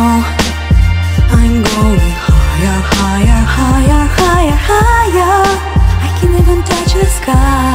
now I'm going higher, higher, higher, higher, higher. I can even touch the sky.